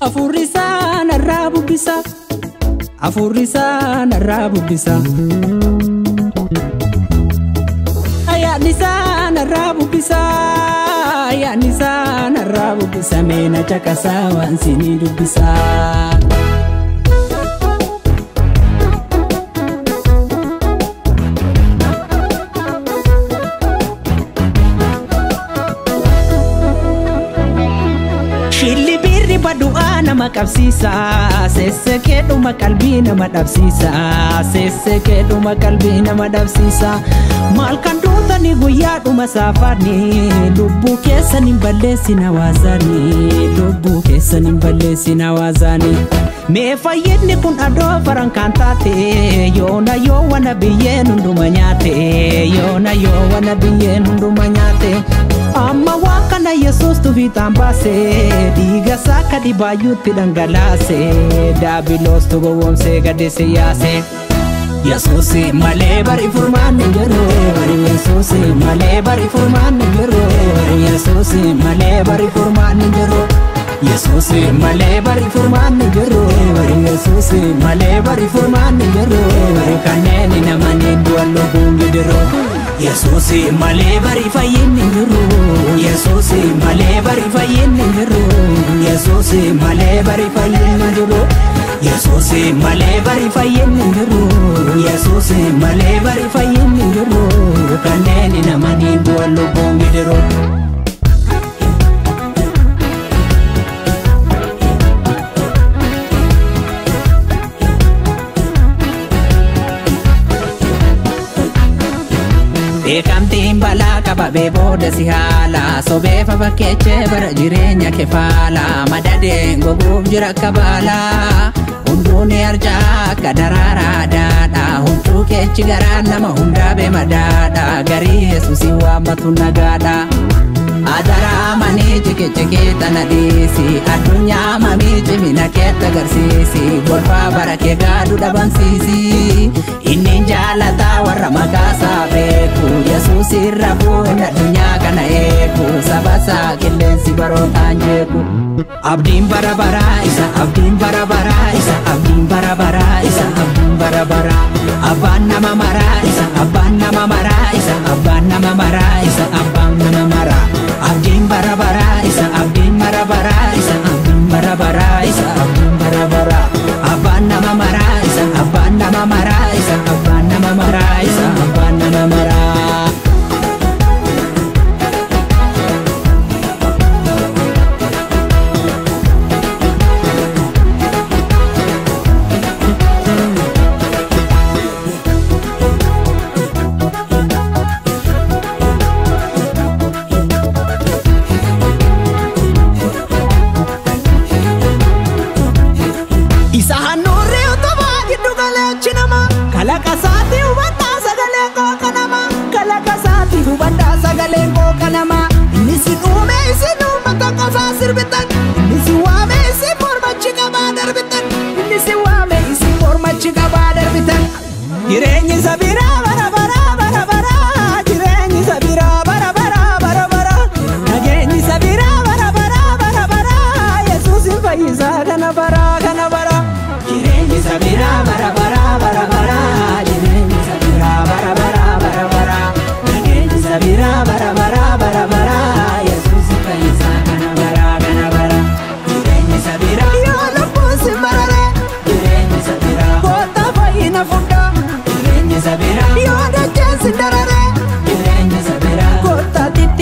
Afurri isaa narraa bubbisa. Afurri isaa narraa bubbisa. Ayyaanni isaa narraa bubbisa. Ayyaanni isaa narraa bubbisa. Meena caqasaa waan. Nama qabsiisa. Seessekeedhuma qalbii nama dhabsiisa. Seessekeedhuma qalbii nama dhabsiisa. Maal kan duutani guyyaadhuma saafaani. Lubbuu keessan hin balleessin hawaasaani. Lubbuu keessan hin balleessin hawaasaani. Mee fayyinni kun adoo faran kan taate. Yoona yoo wana biyyeen hunduma nyaate. Yoona yoo wana biyyeen hunduma nyaate. Amma waan kana Yesuus tufiitaan baase Gasa kadi baay'uutti dhangalaase Daabiloos togoowwamsee gaddisi yaase Yesuusi malee bari furmaanni jirru bari Yesuusi malee bari furmaanni jirru bari Yesuusi male bar furmaanni jirru Yesuusi malee bari furmaanni jirru bari Yesuusi malee bari furmaanni jirru bari kanneen nama Yesuus malee bari fayyinni jiru Yesuus malee bari fayyinni jiru Yesuus malee bari fayyinni jiru Yesuus malee bari fayyinni jiru Yesuus malee bari fayyinni jiru kanneen namanii du'an lubbuun gidiru. Beekamtiin balaa qababee booda si haala sobee fafakkeechee bara jireenya kee faala. Madadeen goguuf jira akka unerja kadarara dada huntuke chigara nama hunda be madada gari yesusi matuna gada adara mani chike chike tanadisi adunya mami chimina ketta garsisi gorfa barake gadu Ini jalan jalata warra makasa beku yesusi rabu na e dunya kana eku sabasa killensi abdim abdin bara isa abdin bara isa abdin bara baraa isa abdiin bara baraa abbaan nama maraa isaatti hubadhaa sagalee qooqa nama kalaqa isaatti hubadhaa sagalee qooqa nama inni si uume isin uummata qofaa sirbitan inni si waame isin mormachi qabaa darbitan inni si waame isin mormachi qabaa darbitan jireenyi isa biraa bara baraa bara. Baraa jireenyi isa biraa bara baraa bara. Baraa nageenyi isa biraa bara baraa bara. Baraa yesuusin fayyisaa kana baraa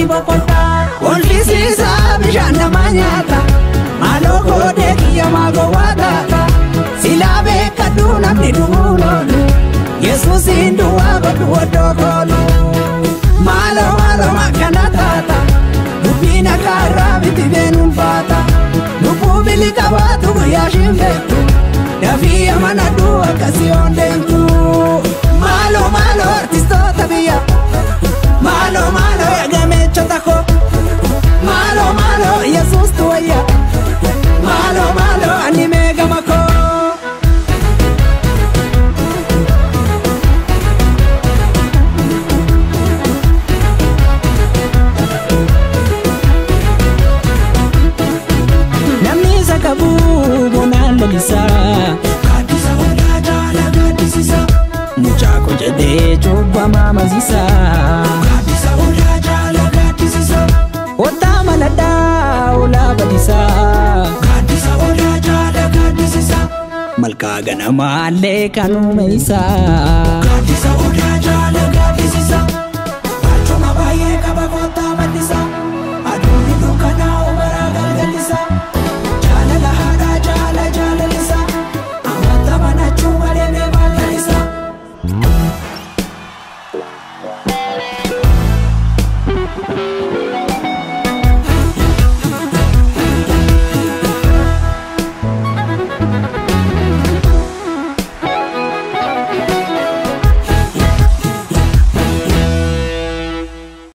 xitti boqodhaa olfisiisaa bishaan namaa nyaata maaloo koodee kiyyamaa gowwaa taata. silaa beekadhu namni dhuguun oolu yesuusiin duwwaa godhu oddoo koolu maaloo maaloo akkana taata dubbiin akka irraa biti beenuun faata lubbuu bili qabaatu guyyaa shiin beektu dafii amanadhu akkasii oon deemtu maaloo maaloo artistoota dhaabuu bonaan lalisaa. Gaaddisa hojaa jaala gaaddisisaa. Mucaa qojedhee cubbamaa mazisaa. Gaaddisa hojaa jaala gaaddisisaa. Otaa maladhaa olaa badisaa. Gaaddisa hojaa jaala gaaddisisaa. Malkaa ganamaallee kanuumeessaa. Gaaddisa hojaa.